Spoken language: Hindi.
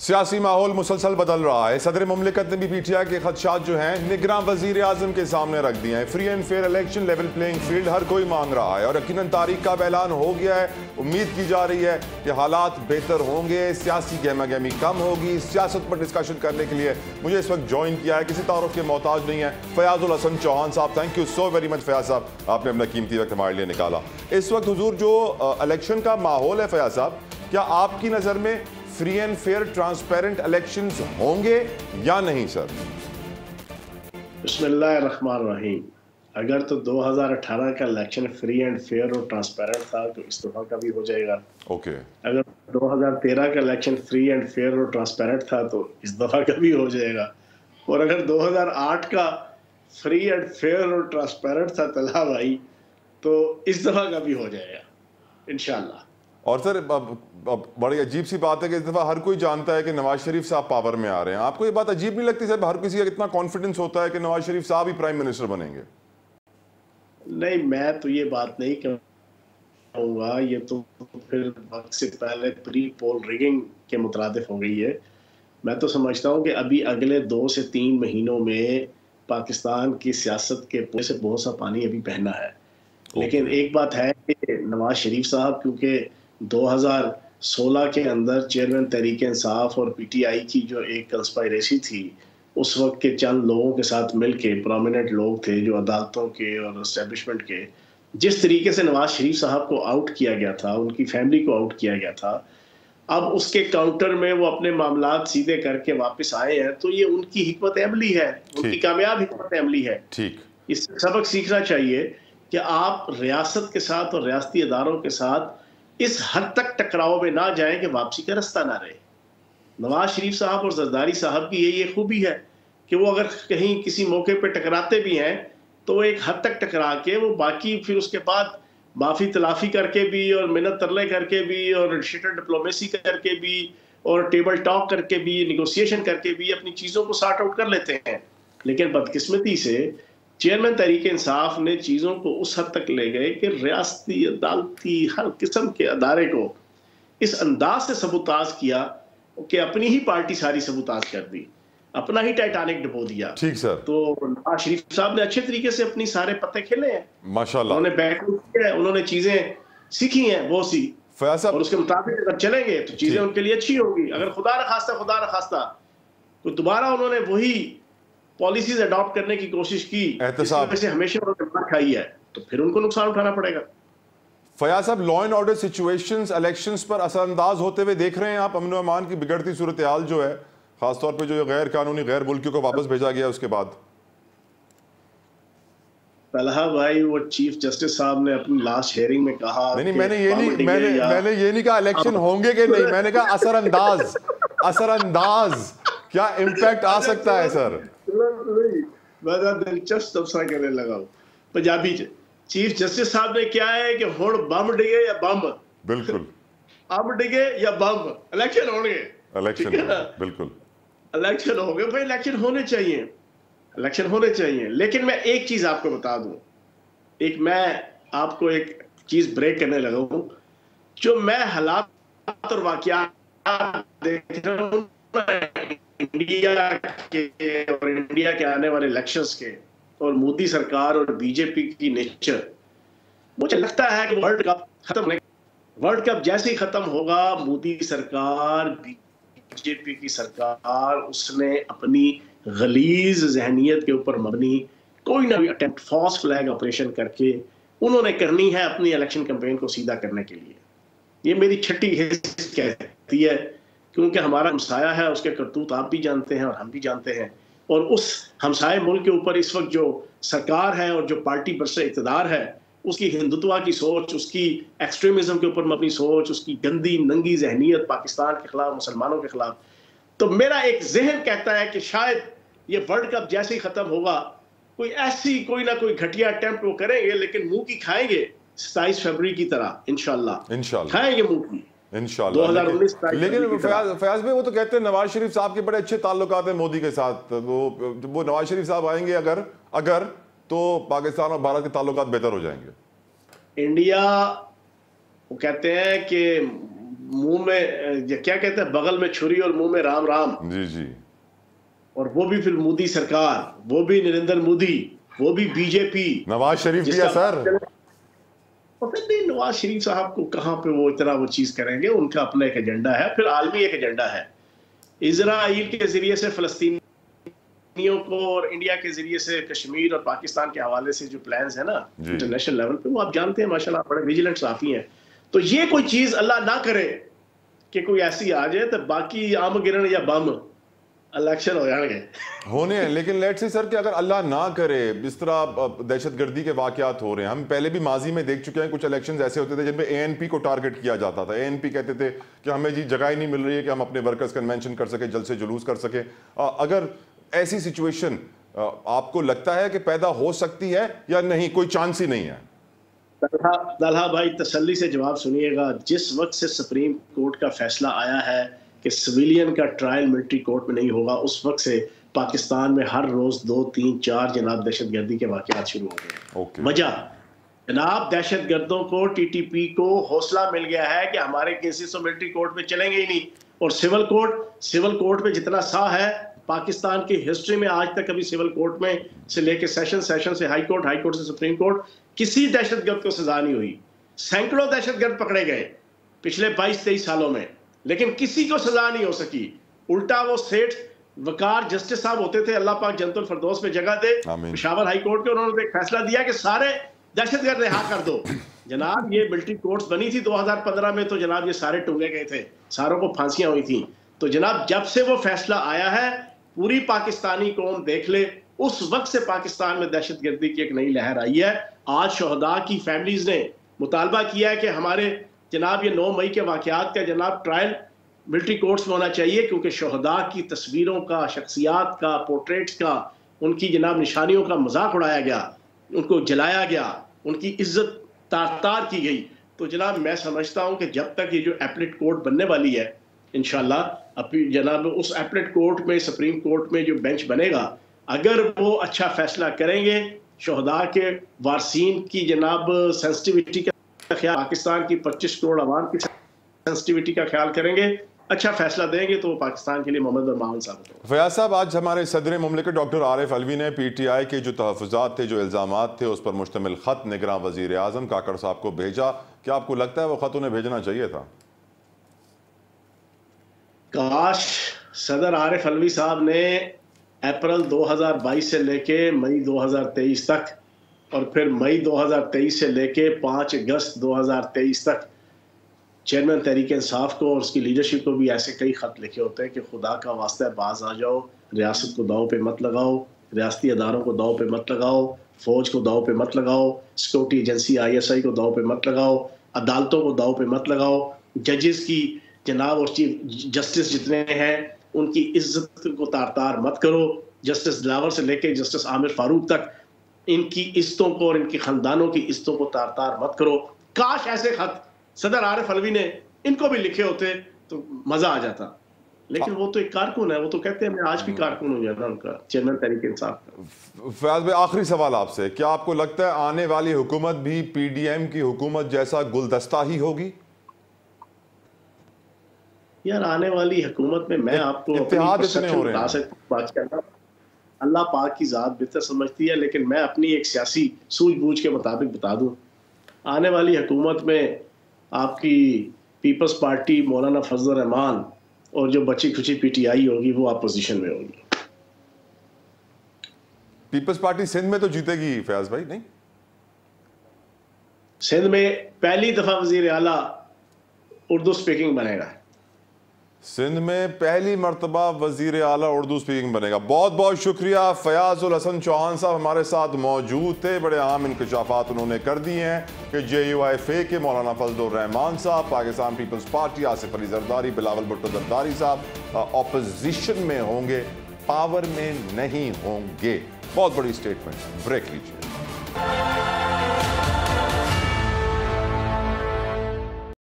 सियासी माहौल मुसलसल बदल रहा है। सदर ममलिकत ने भी पी टी आई के खदशात जो हैं, निगरान वज़ीर आज़म के सामने रख दिए हैं। Free and fair election level playing field हर कोई मांग रहा है और यकीन तारीख का ऐलान हो गया है। उम्मीद की जा रही है कि हालात बेहतर होंगे। सियासी गहमा गहमी कम होगी। सियासत पर डिस्कशन करने के लिए मुझे इस वक्त ज्वाइन किया है। किसी तारुफ के मोहताज नहीं है। फयाजुल हसन चौहान साहब thank you so very much Fayaz साहब। आपने अपना कीमती वक्त हमारे लिए निकाला। इस वक्त हजूर, जो इलेक्शन का माहौल है फयाज साहब, क्या आपकी नज़र में free and fair transparent elections होंगे या नहीं सर रहीम अगर तो 2018 का इलेक्शन फ्री एंड फेयर और ट्रांसपेरेंट था तो इस दफ़ा का भी हो जाएगा। Okay okay. अगर 2013 का इलेक्शन फ्री एंड फेयर और ट्रांसपेरेंट था तो इस दफ़ा का भी हो जाएगा। और अगर 2008 का फ्री एंड फेयर और ट्रांसपेरेंट था तला भाई तो इस दफ़ा का भी हो जाएगा इनशाला और सर अब, अब बड़ी अजीब सी बात है कि इस दफ़ा हर कोई जानता है कि नवाज़ शरीफ साहब पावर में आ रहे हैं। आपको ये बात अजीब नहीं लगती सर हर किसी का इतना कॉन्फिडेंस होता है कि नवाज़ शरीफ साहब ही प्राइम मिनिस्टर बनेंगे? नहीं मैं तो ये बात नहीं कहूँगा। ये तो फिर वक्त से पहले प्री पोल रिगिंग के मुतरद हो गई है। मैं तो समझता हूँ कि अभी अगले दो से तीन महीनों में पाकिस्तान की सियासत के पूरे से बहुत सा पानी अभी पहना है। लेकिन एक बात है कि नवाज़ शरीफ साहब क्योंकि 2016 के अंदर चेयरमैन तहरीक इंसाफ और पीटीआई की जो एक कंस्पायरेसी थी उस वक्त के चंद लोगों के साथ मिल के प्रोमिनेंट लोग थे जो अदालतों के और इस्टेब्लिशमेंट के जिस तरीके से नवाज़ शरीफ साहब को आउट किया गया था उनकी फैमिली को आउट किया गया था अब उसके काउंटर में वो अपने मामला सीधे करके वापस आए हैं तो ये उनकी हिकमत अमली है उनकी कामयाब हिकमत अमली है। ठीक। इससे सबक सीखना चाहिए कि आप रियासत के साथ और रियाती अदारों के साथ इस हद तक टकराव में ना जाए कि वापसी का रास्ता ना रहे। नवाज़ शरीफ साहब और जरदारी साहब की ये ये खूबी है कि वो अगर कहीं किसी मौके पर टकराते भी हैं तो वो एक हद तक टकरा के वो बाकी फिर उसके बाद माफ़ी तलाफ़ी करके भी और मिन्नत तरले करके भी और शिटर डिप्लोमेसी करके भी और टेबल टॉक करके भी निगोसिएशन करके भी अपनी चीज़ों को सार्ट आउट कर लेते हैं। लेकिन बदकिस्मती से चेयरमैन तहरीक इंसाफ ने चीज़ों को उस हद तक ले गए कि रियासती अदालती हर किस्म के अदारे को इस अंदाज से सबूताज किया कि अपनी ही पार्टी सारी सबूताज कर दी। अपना ही टाइटानिक डबो दिया। ठीक सर। तो नवाज़ शरीफ साहब ने अच्छे तरीके से अपनी सारे पत्ते खेले हैं। माशाल्लाह। उन्होंने बैक किया है उन्होंने चीज़ें सीखी हैं वो सी। और उसके मुताबिक अगर चलेंगे तो चीज़ें उनके लिए अच्छी होगी। अगर खुदा न खास्ता खुदा न खास्ता तो दोबारा उन्होंने वही पॉलिसीज़ अडॉप्ट करने की कोशिश की से हमेशा उन्होंने मार खाई है तो फिर उनको नुकसान उठाना पड़ेगा। फयाज साहब law and order situation election पर असरअंदाज होते हुए देख रहे हैं आप अमन अमान की बिगड़ती सूरत हाल जो है खासतौर पर जो गैर कानूनी गैर मुल्कियों को वापस भेजा गया उसके बाद। तलहा भाई वो चीफ जस्टिस साहब ने अपनी लास्ट हेयरिंग में कहा नहीं नहीं मैंने ये नहीं मैंने मैंने ये नहीं कहा इलेक्शन होंगे कि नहीं मैंने कहा असरअंदाज असरअंदाज क्या इम्पैक्ट आ सकता है सर बड़ा दिलचस्प तबसरा करने लगा पंजाबी च चीफ जस्टिस साहब ने क्या है कि हुन बम डिगे या बम? बिल्कुल। अब डिगे या बम? इलेक्शन होंगे इलेक्शन बिल्कुल। इलेक्शन होंगे भाई इलेक्शन होने चाहिए। इलेक्शन होने चाहिए। लेकिन मैं एक चीज़ आपको बता दूँ। एक मैं आपको एक चीज़ ब्रेक करने लगा हूँ। जो मैं हालात और वाकया देख रहा हूँ इंडिया के और इंडिया के आने वाले इलेक्शंस के और मोदी सरकार और बीजेपी की नेचर मुझे लगता है कि वर्ल्ड कप खत्म वर्ल्ड कप जैसे ही खत्म होगा, मोदी सरकार बीजेपी की सरकार, उसने अपनी गलीज जहनीत के ऊपर मबनी, कोई ना भी अटेम्प्ट फॉस फ्लैग ऑपरेशन करके उन्होंने करनी है अपनी इलेक्शन कैंपेन को सीधा करने के लिए। ये मेरी छठी कहती है। क्योंकि हमारा हमसाया है उसके करतूत आप भी जानते हैं और हम भी जानते हैं। और उस हमसाए मुल्क के ऊपर इस वक्त जो सरकार है और जो पार्टी बरस से इकतदार है उसकी हिंदुत्वा की सोच उसकी एक्सट्रीमिज्म के ऊपर अपनी सोच उसकी गंदी नंगी जहनीत पाकिस्तान के खिलाफ मुसलमानों के खिलाफ तो मेरा एक जहन कहता है कि शायद ये वर्ल्ड कप जैसे ही खत्म होगा कोई ऐसी कोई ना कोई घटिया अटेम्प्ट वो करेंगे लेकिन मुँह की खाएँगे सताईस फरवरी की तरह इनशाला खाएँगे मुँह की। लेकिन फयाज भाई वो तो कहते हैं नवाज़ शरीफ साहब के बड़े अच्छे ताल्लुक हैं मोदी के साथ। वो वो नवाज़ शरीफ साहब आएँगे अगर अगर तो पाकिस्तान और भारत के ताल्लुक बेहतर हो जाएँगे। इंडिया वो कहते हैं कि मुँह में क्या कहते हैं बगल में छुरी और मुँह में राम राम। जी जी। और वो भी फिर मोदी सरकार वो भी नरेंद्र मोदी वो भी बीजेपी। नवाज़ शरीफ भी है सर। पता नहीं नवाज़ शरीफ साहब को कहाँ पे वो इतना वो चीज़ करेंगे? उनका अपना एक एजेंडा है फिर आलमी एक एजेंडा है। इसराइल के ज़रिए से फलस्तीनियों को और इंडिया के ज़रिए से कश्मीर और पाकिस्तान के हवाले से जो प्लान है ना इंटरनेशनल लेवल पे वो आप जानते हैं माशाल्लाह बड़े विजिलेंट साफी हैं। तो ये कोई चीज़ अल्लाह ना करे कि कोई ऐसी आ जाए तो बाकी आम गिरन या बम। इलेक्शन हो जाएँगे। होने हैं लेकिन लेट से सर कि अगर अल्लाह ना करे इस तरह दहशत गर्दी के वाकत हो रहे हैं। हम पहले भी माजी में देख चुके हैं कुछ इलेक्शन ऐसे होते थे जिनमें एएनपी को टारगेट किया जाता था। एएनपी कहते थे कि हमें जी जगह ही नहीं मिल रही है कि हम अपने वर्कर्स कन्वेंशन कर सके जल्द से जुलूस कर सके। अगर ऐसी सिचुएशन आपको लगता है कि पैदा हो सकती है या नहीं कोई चांस ही नहीं है। दलहा भाई तसल्ली से जवाब सुनिएगा। जिस वक्त से सुप्रीम कोर्ट का फैसला आया है कि सिविलियन का ट्रायल मिलिट्री कोर्ट में नहीं होगा उस वक्त से पाकिस्तान में हर रोज दो तीन चार जनाब दहशत गर्दी के वाकत शुरू हो गए okay. वजह जनाब दहशत गर्दों को टी टीटीपी को हौसला मिल गया है कि हमारे केसेस तो मिलिट्री कोर्ट में चलेंगे ही नहीं। और सिविल कोर्ट सिविल कोर्ट में जितना सा है पाकिस्तान की हिस्ट्री में आज तक कभी सिविल कोर्ट में से लेके सेशन सेशन से हाई कोर्ट हाई कोर्ट से सुप्रीम कोर्ट किसी दहशतगर्द को सजा नहीं हुई। सैकड़ों दहशतगर्द पकड़े गए पिछले 22-23 सालों में। लेकिन किसी को सजा नहीं हो सकी। उल्टा वो सेठ वकार जस्टिस साहब होते थे अल्लाह पाक जनतुल फरदोस में जगह दे पिशावर हाई कोर्ट के उन्होंने एक फैसला दिया कि सारे दहशतगर्द रिहा कर दो। जनाब ये मिलिट्री कोर्ट्स बनी थी 2015 में तो जनाब ये सारे टूँगे गए थे। सारों को फांसियाँ हुई थी। तो जनाब जब से वो फैसला आया है पूरी पाकिस्तानी कौम देख ले उस वक्त से पाकिस्तान में दहशत गर्दी की एक नई लहर आई है। आज शहदा की फैमिलीज़ ने मुतालबा किया है कि हमारे जनाब, ये नौ मई के वाकत का जनाब ट्रायल मिलिट्री कोर्ट्स में होना चाहिए, क्योंकि शहदा की तस्वीरों का, शख्सियात का पोर्ट्रेट्स का, उनकी जनाब निशानियों का मज़ाक उड़ाया गया, उनको जलाया गया, उनकी इज़्ज़त तार तार की गई। तो जनाब, मैं समझता हूँ कि जब तक ये जो एपलेट कोर्ट बनने वाली है अभी जनाब, उस एपलेट कोर्ट में, सुप्रीम कोर्ट में जो बेंच बनेगा, अगर वो अच्छा फैसला करेंगे, शहदा के वारसीन की जनाब सेंसिटिविटी ख्याल पाकिस्तान की 25 करोड़ आवाम की सेंसिटिविटी का ख्याल करेंगे। अच्छा फैसला देंगे तो पाकिस्तान के लिए मोहम्मद और मावन साबित होगा। फयाज साहब आज हमारे सदर ममलिकत डॉक्टर आरिफ अलवी ने पी टी आई के जो तहफात थे जो इल्ज़ाम थे उस पर मुश्तमिल ख़त निगरान वज़ीर अजम काकड़ साहब को भेजा। क्या आपको लगता है वो ख़त उन्हें भेजना चाहिए था? काश सदर आरिफ अलवी साहब ने अप्रैल 2022 से लेके मई 2023 तक और फिर मई 2023 से लेके 5 अगस्त 2023 तक चेयरमैन तहरीक इंसाफ को और उसकी लीडरशिप को भी ऐसे कई ख़त लिखे होते हैं कि खुदा का वास्ता बाज आ जाओ, रियासत को दाव पे मत लगाओ, रियासती अदारों को दाव पे मत लगाओ, फौज को दाव पे मत लगाओ, सिक्योरिटी एजेंसी आईएसआई को दाव पे मत लगाओ, अदालतों को दाव पे मत लगाओ, जजेस की जनाब और चीफ जस्टिस जितने हैं, उनकी इज़्ज़त को तार तार मत करो। जस्टिस दिलावर से लेके जस्टिस आमिर फारूक तक इनकी इज्जतों को और इनके खानदानों की इज्जतों को तार तार मत करो। काश ऐसे खत सदर आरिफ अलवी ने इनको भी लिखे होते तो मज़ा आ जाता। लेकिन वो तो एक कारकुन है वो तो कहते हैं मैं आज भी कारकुन हूँ जाना उनका चेयरमैन तरीके इंसाफ का। फयाज भाई आखिरी सवाल आपसे क्या आपको लगता है आने वाली हुकूमत भी पीडीएम की हुकूमत जैसा गुलदस्ता ही होगी? यार आने वाली हुकूमत में मैं आपको बात करना। अल्लाह पाक की ज़ात बेहतर समझती है लेकिन मैं अपनी एक सियासी सूझबूझ के मुताबिक बता दूँ। आने वाली हुकूमत में आपकी पीपल्स पार्टी मौलाना फजल रहमान और जो बची खुची पीटीआई होगी वो अपोजिशन में होगी। पीपल्स पार्टी सिंध में तो जीतेगी फयाज भाई नहीं? सिंध में पहली दफ़ा वज़ीर आला उर्दू स्पीकिंग बनेगा। सिंध में पहली मरतबा वज़ीर आला उर्दू स्पीकिंग बनेगा। बहुत बहुत शुक्रिया। फयाजुल हसन चौहान साहब हमारे साथ मौजूद थे। बड़े अहम इंकशाफात उन्होंने कर दिए हैं कि जे यू आई फे के मौलाना फजलरहमान साहब, पाकिस्तान पीपल्स पार्टी आसिफ अली जरदारी बिलावल भुट्टो जरदारी साहब अपोजिशन में होंगे पावर में नहीं होंगे। बहुत बड़ी स्टेटमेंट ब्रेक लीजिए।